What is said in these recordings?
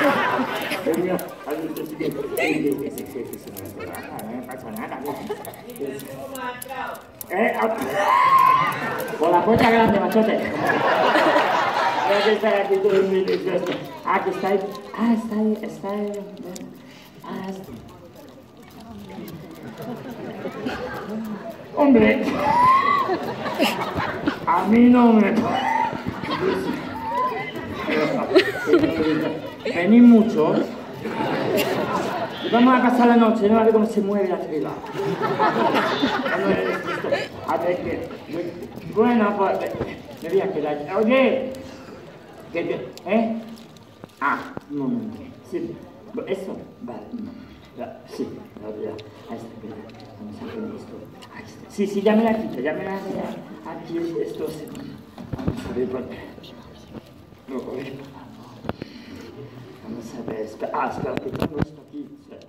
Nada. Eh, la puerta grande, machote. Aquí el está. Ah, está ahí, está ahí. Ah. Hombre, a mí no me... Venís mucho. Y vamos a pasar la noche, no a ver cómo se mueve la. Vamos a ver qué. Bueno, pues me voy a quedar. Oye, ¿qué te- ¿eh? Ah, un momento. Sí, eso, vale. no. Sí, la verdad. Ahí está. Vamos a poner esto. Ahí está. Sí, sí, ya me la quito, ya me la ya, Aquí esto se... Vamos a ver por Lo cogí. Vamos a ver, espera. Ah, espera, que esto aquí. Espera.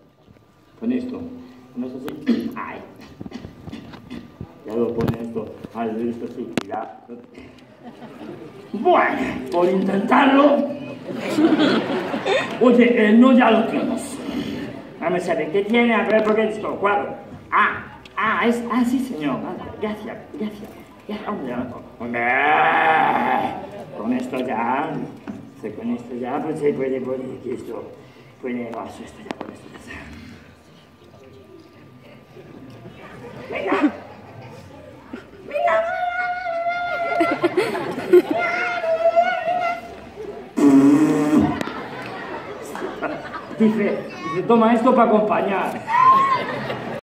Con esto. Con esto así. Ay. Ya lo pone esto. Ay, esto sí, ya. Bueno, por intentarlo. Oye, no ya lo tienes. Vamos a ver, ¿qué tiene? A ver, ¿por qué esto? Cuadro. Ah, ah, es, ah, sí, señor. Ah, Gracias, gracias. Ya, hombre, hombre. Con esto ya, sí, con esto ya, pues se puede poner aquí esto. Puede, vamos, esto ya, con esto ya está. Venga. Dice, dice, toma esto para acompañar.